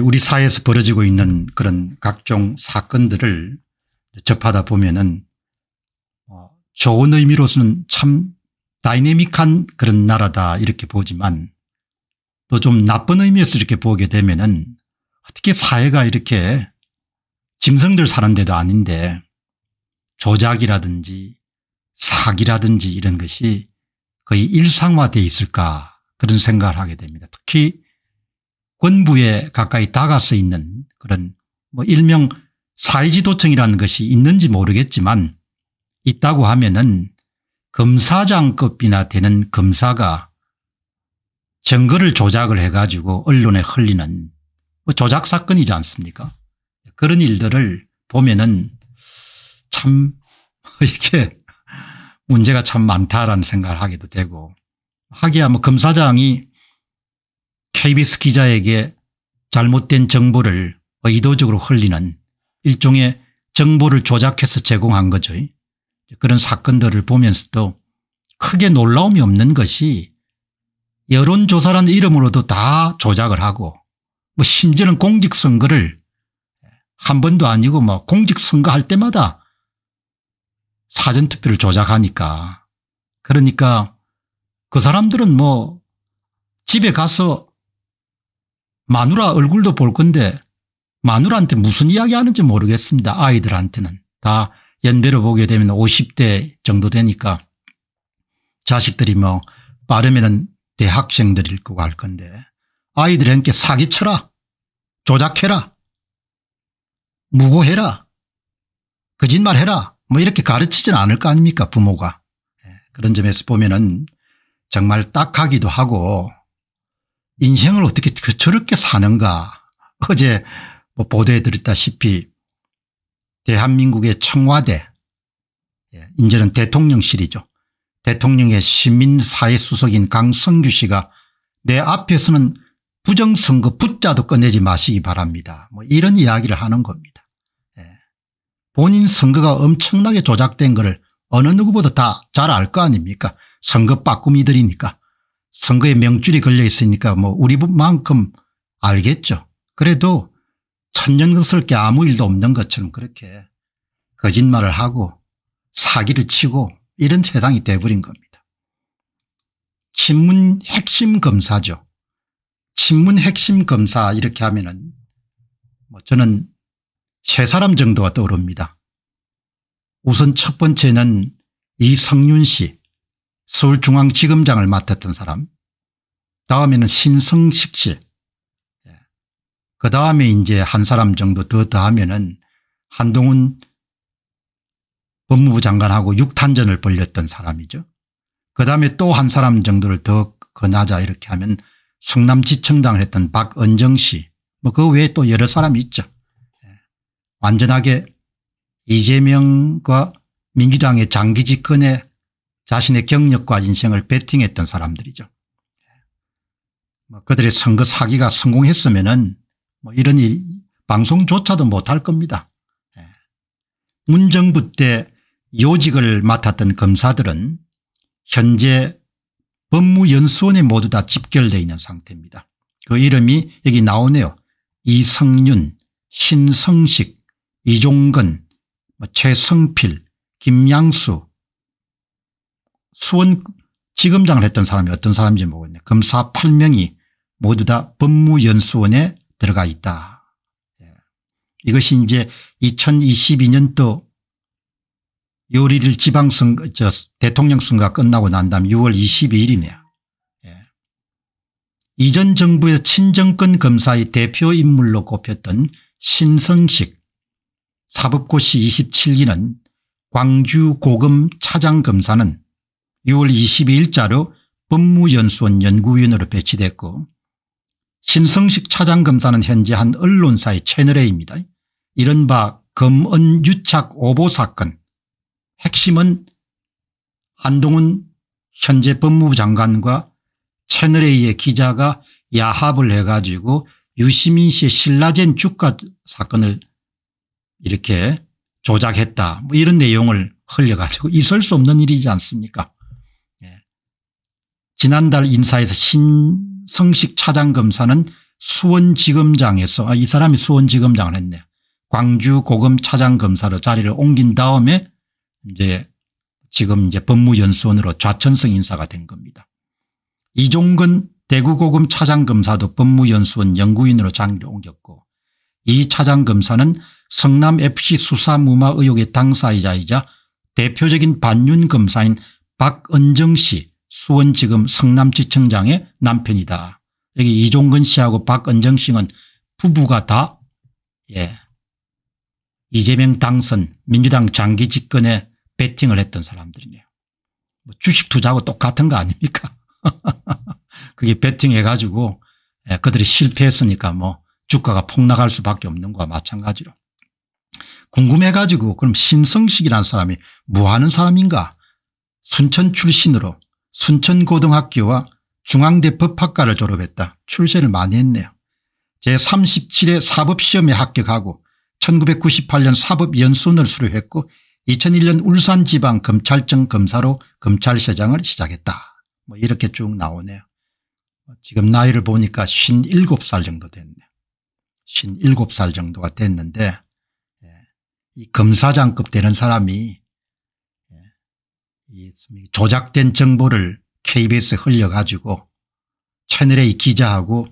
우리 사회에서 벌어지고 있는 그런 각종 사건들을 접하다 보면은 어, 좋은 의미로서는 참 다이내믹한 그런 나라다 이렇게 보지만 또 좀 나쁜 의미에서 이렇게 보게 되면은 어떻게 사회가 이렇게 짐승들 사는 데도 아닌데 조작이라든지 사기라든지 이런 것이 거의 일상화되어 있을까 그런 생각을 하게 됩니다. 특히 권부에 가까이 다가서 있는 그런 뭐 일명 사회지도청이라는 것이 있는지 모르겠지만 있다고 하면은 검사장급이나 되는 검사가 증거를 조작을 해가지고 언론에 흘리는 뭐 조작 사건이지 않습니까? 그런 일들을 보면은 참 이게 문제가 참 많다라는 생각을 하기도 되고 하기야 뭐 검사장이 KBS 기자에게 잘못된 정보를 의도적으로 흘리는 일종의 정보를 조작해서 제공한 거죠. 그런 사건들을 보면서도 크게 놀라움이 없는 것이 여론조사라는 이름으로도 다 조작을 하고 뭐 심지어는 공직선거를 한 번도 아니고 뭐 공직선거 할 때마다 사전투표를 조작하니까 그러니까 그 사람들은 뭐 집에 가서 마누라 얼굴도 볼 건데 마누라한테 무슨 이야기 하는지 모르겠습니다. 아이들한테는. 다 연배로 보게 되면 50대 정도 되니까 자식들이 뭐 빠르면 대학생들일 거고 할 건데 아이들한테 사기쳐라. 조작해라. 무고해라. 거짓말해라. 뭐 이렇게 가르치지는 않을 거 아닙니까 부모가? 예, 그런 점에서 보면 은 정말 딱하기도 하고 인생을 어떻게 그 저렇게 사는가 어제 뭐 보도해 드렸다시피 대한민국의 청와대 예, 이제는 대통령실이죠. 대통령의 시민사회수석인 강성규 씨가 내 앞에서는 부정선거 붙자도 꺼내지 마시기 바랍니다. 뭐 이런 이야기를 하는 겁니다. 예. 본인 선거가 엄청나게 조작된 것을 어느 누구보다 다 잘 알 거 아닙니까 선거 빠꾸미들이니까 선거에 명줄이 걸려 있으니까 뭐 우리만큼 알겠죠. 그래도 천년스럽게 아무 일도 없는 것처럼 그렇게 거짓말을 하고 사기를 치고 이런 세상이 돼버린 겁니다. 친문 핵심 검사죠. 친문 핵심 검사 이렇게 하면은 뭐 저는 세 사람 정도가 떠오릅니다. 우선 첫 번째는 이성윤 씨 서울중앙지검장을 맡았던 사람 다음에는 신성식 씨. 예. 그 다음에 이제 한 사람 정도 더 더하면은 한동훈 법무부 장관하고 6탄전을 벌렸던 사람이죠. 그 다음에 또 한 사람 정도를 더 건하자 이렇게 하면 성남지청장을 했던 박은정 씨. 뭐 그 외에 또 여러 사람이 있죠. 예. 완전하게 이재명과 민주당의 장기 집권에 자신의 경력과 인생을 베팅했던 사람들이죠. 뭐 그들의 선거 사기가 성공했으면 뭐 이런 이 방송조차도 못할 겁니다. 예. 문정부 때 요직을 맡았던 검사들은 현재 법무연수원에 모두 다 집결되어 있는 상태입니다. 그 이름이 여기 나오네요. 이성윤, 신성식, 이종근, 뭐 최성필, 김양수, 수원 지검장을 했던 사람이 어떤 사람인지 모르겠네. 검사 8명이 모두 다 법무연수원에 들어가 있다. 예. 이것이 이제 2022년도 요리를 지방선거 저 대통령 선거가 끝나고 난 다음 6월 22일이네요. 예. 이전 정부의 친정권 검사의 대표 인물로 꼽혔던 신성식 사법고시 27기는 광주 고검 차장검사는 6월 22일자로 법무연수원 연구위원으로 배치됐고 신성식 차장검사는 현재 한 언론사의 채널A입니다. 이른바 검언 유착 오보 사건. 핵심은 한동훈 현재 법무부 장관과 채널A의 기자가 야합을 해가지고 유시민 씨의 신라젠 주가 사건을 이렇게 조작했다. 뭐 이런 내용을 흘려가지고 있을 수 없는 일이지 않습니까 지난달 인사에서 신성식 차장검사는 수원지검장에서 아, 이 사람이 수원지검장을 했네. 광주 고검 차장검사로 자리를 옮긴 다음에 이제 지금 이제 법무연수원으로 좌천성 인사가 된 겁니다. 이종근 대구고검 차장검사도 법무연수원 연구인으로 장기를 옮겼고 이 차장검사는 성남FC 수사무마 의혹의 당사자이자 대표적인 반윤검사인 박은정 씨 수원지검 성남지청장의 남편이다. 여기 이종근 씨하고 박은정 씨는 부부가 다 예. 이재명 당선 민주당 장기 집권에 배팅을 했던 사람들이네요. 뭐 주식 투자하고 똑같은 거 아닙니까 그게 배팅해 가지고 예, 그들이 실패했으니까 뭐 주가가 폭락할 수밖에 없는 거와 마찬가지로 궁금해 가지고 그럼 신성식이라는 사람이 뭐 하는 사람인가 순천 출신으로 순천고등학교와 중앙대 법학과를 졸업했다. 출세를 많이 했네요. 제37회 사법시험에 합격하고 1998년 사법연수원을 수료했고 2001년 울산지방검찰청 검사로 검찰서장을 시작했다. 뭐 이렇게 쭉 나오네요. 지금 나이를 보니까 57살 정도 됐네요. 57살 정도가 됐는데 예, 이 검사장급 되는 사람이 예, 이 조작된 정보를 KBS에 흘려가지고 채널A 기자하고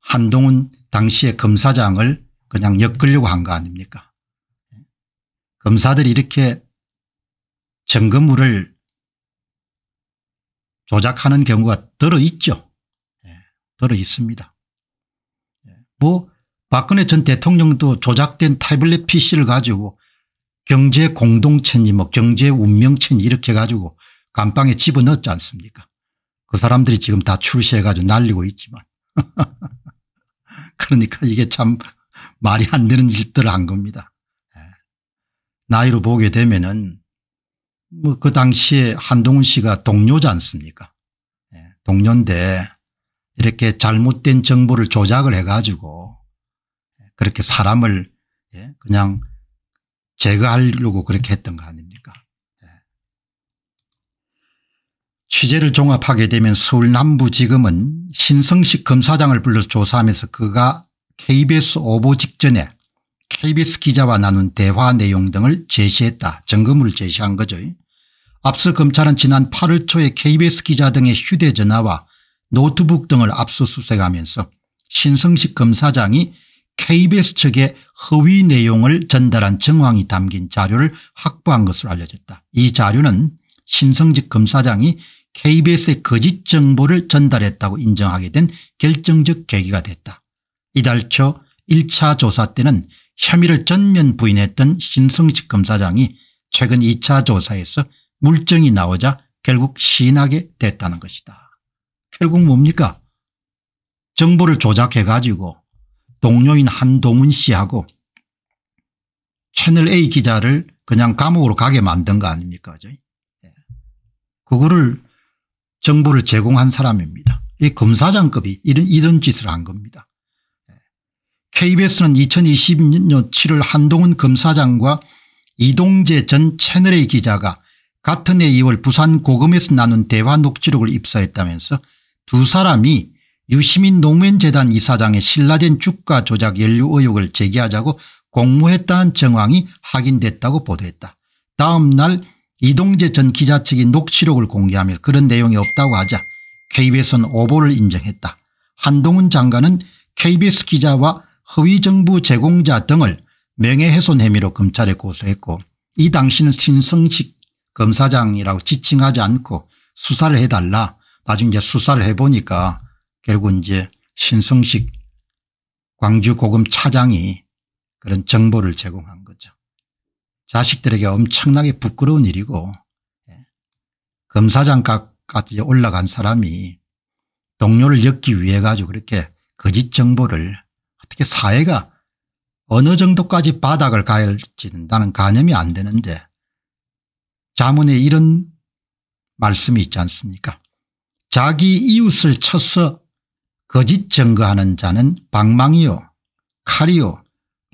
한동훈 당시의 검사장을 그냥 엮으려고 한 거 아닙니까 검사들이 이렇게 점검물을 조작하는 경우가 들어 있죠. 예, 들어 있습니다. 예, 뭐 박근혜 전 대통령도 조작된 타블렛 PC를 가지고 경제 공동체니 뭐 경제 운명체니 이렇게 가지고 감방에 집어넣지 않습니까 그 사람들이 지금 다 출시해 가지고 날리고 있지만 그러니까 이게 참 말이 안 되는 일들을 한 겁니다. 예. 나이로 보게 되면은 뭐 그 당시에 한동훈 씨가 동료지 않습니까 예. 동료인데 이렇게 잘못된 정보를 조작을 해 가지고 그렇게 사람을 예, 그냥 제거하려고 그렇게 했던 거 아닙니까 취재를 종합하게 되면 서울 남부지검은 신성식 검사장을 불러서 조사하면서 그가 KBS 오보 직전에 KBS 기자와 나눈 대화 내용 등을 제시했다. 증거물을 제시한 거죠. 앞서 검찰은 지난 8월 초에 KBS 기자 등의 휴대전화와 노트북 등을 압수수색하면서 신성식 검사장이 KBS 측에 허위 내용을 전달한 정황이 담긴 자료를 확보한 것으로 알려졌다. 이 자료는 신성직 검사장이 KBS의 거짓 정보를 전달했다고 인정하게 된 결정적 계기가 됐다. 이달 초 1차 조사 때는 혐의를 전면 부인했던 신성식 검사장이 최근 2차 조사에서 물증이 나오자 결국 시인하게 됐다는 것이다. 결국 뭡니까 정보를 조작해 가지고 동료인 한동훈 씨하고 채널A 기자를 그냥 감옥으로 가게 만든 거 아닙니까 예. 그거를 정보를 제공한 사람입니다. 이 검사장급이 이런, 이런 짓을 한 겁니다. KBS는 2020년 7월 한동훈 검사장과 이동재 전 채널A 기자가 같은 해 2월 부산 고검에서 나눈 대화 녹취록을 입수했다면서 두 사람이 유시민 노무현재단 이사장의 신라된 주가 조작 연루 의혹을 제기하자고 공모했다는 정황이 확인됐다고 보도했다. 다음 날 이동재 전 기자 측이 녹취록을 공개하며 그런 내용이 없다고 하자 KBS는 오보를 인정했다. 한동훈 장관은 KBS 기자와 허위정부 제공자 등을 명예훼손 혐의로 검찰에 고소했고 이 당시는 신성식 검사장이라고 지칭하지 않고 수사를 해달라 나중에 이제 수사를 해보니까 결국 이제 신성식 광주고검 차장이 그런 정보를 제공한 거죠. 자식들에게 엄청나게 부끄러운 일이고 예. 검사장까지 올라간 사람이 동료를 엮기 위해 가지고 그렇게 거짓 정보를 어떻게 사회가 어느 정도까지 바닥을 가할지는 나는 가늠이 안 되는데 자문에 이런 말씀이 있지 않습니까 자기 이웃을 쳐서 거짓 증거하는 자는 방망이요 칼이요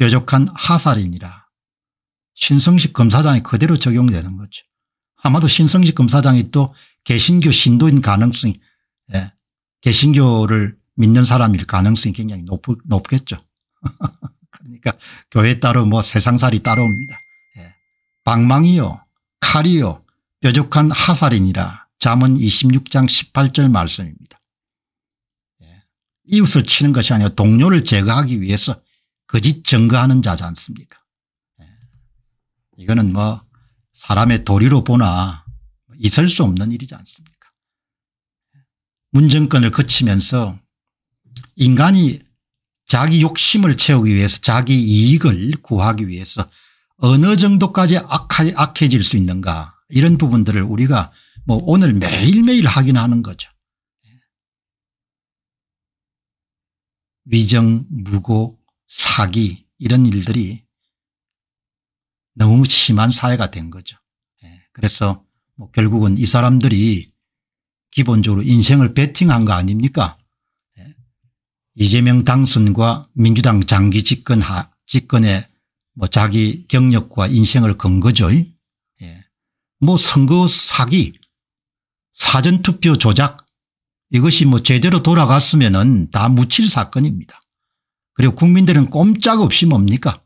뾰족한 하살이니라 신성식 검사장이 그대로 적용되는 거죠. 아마도 신성식 검사장이 또 개신교 신도인 가능성이 예, 개신교를 믿는 사람일 가능성이 굉장히 높, 높겠죠. 그러니까 교회 따로 뭐 세상살이 따로옵니다. 예. 방망이요 칼이요 뾰족한 하살이니라 잠언 26장 18절 말씀입니다. 예. 이웃을 치는 것이 아니라 동료를 제거하기 위해서 거짓 증거하는 자지 않습니까 예. 이거는 뭐 사람의 도리로 보나 있을 수 없는 일이지 않습니까 문정권을 거치면서 인간이 자기 욕심을 채우기 위해서 자기 이익을 구하기 위해서 어느 정도까지 악해질 수 있는가 이런 부분들을 우리가 뭐 오늘 매일매일 확인하는 거죠. 위정, 무고, 사기 이런 일들이 너무 심한 사회가 된 거죠. 예. 그래서 뭐 결국은 이 사람들이 기본적으로 인생을 베팅한 거 아닙니까 예. 이재명 당선과 민주당 장기 집권 하, 집권에 뭐 자기 경력과 인생을 건 거죠. 예. 뭐 선거 사기 사전투표 조작 이것이 뭐 제대로 돌아갔으면 다 묻힐 사건입니다. 그리고 국민들은 꼼짝없이 뭡니까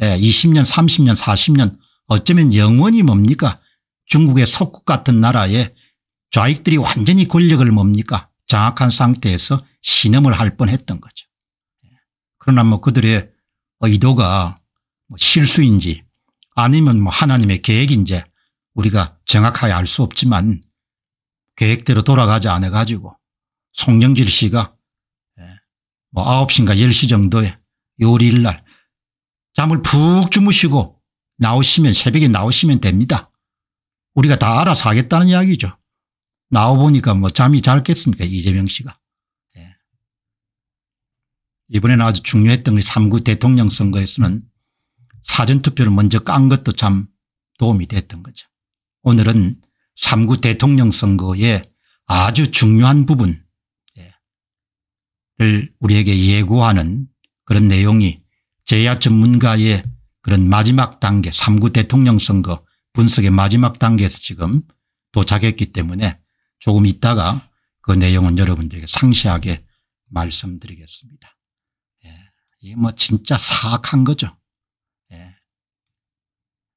예, 20년 30년 40년 어쩌면 영원히 뭡니까 중국의 속국 같은 나라에 좌익들이 완전히 권력을 뭡니까 장악한 상태에서 신음을 할 뻔했던 거죠. 예. 그러나 뭐 그들의 의도가 뭐 실수인지 아니면 뭐 하나님의 계획인지 우리가 정확하게 알 수 없지만 계획대로 돌아가지 않아 가지고 송영길 씨가 예, 뭐 9시인가 10시 정도에 요리일 날 잠을 푹 주무시고 나오시면 새벽에 나오시면 됩니다. 우리가 다 알아서 하겠다는 이야기죠. 나와보니까 뭐 잠이 잘겠습니까 이재명 씨가. 예. 이번에는 아주 중요했던 게 3구 대통령 선거에서는 사전투표를 먼저 깐 것도 참 도움이 됐던 거죠. 오늘은 3구 대통령 선거의 아주 중요한 부분 을 우리에게 예고하는 그런 내용이 제야 전문가의 그런 마지막 단계 3구 대통령 선거 분석의 마지막 단계에서 지금 도착했기 때문에 조금 있다가 그 내용은 여러분들에게 상세하게 말씀드리겠습니다. 예. 이게 뭐 진짜 사악한 거죠. 예.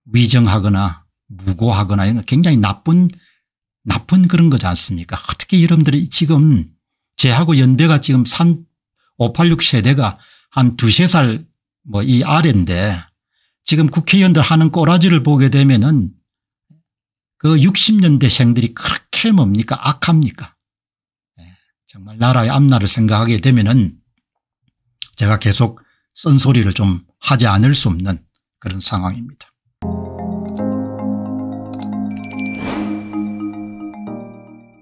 위정하거나 무고하거나 이런 굉장히 나쁜 나쁜 그런 거지 않습니까 어떻게 여러분들이 지금 제하고 연배가 지금 산586 세대가 한 두세 살 뭐 이 아래인데 지금 국회의원들 하는 꼬라지를 보게 되면은 그 60년대 생들이 그렇게 뭡니까 악합니까 예, 정말 나라의 앞날을 생각하게 되면은 제가 계속 쓴소리를 좀 하지 않을 수 없는 그런 상황입니다.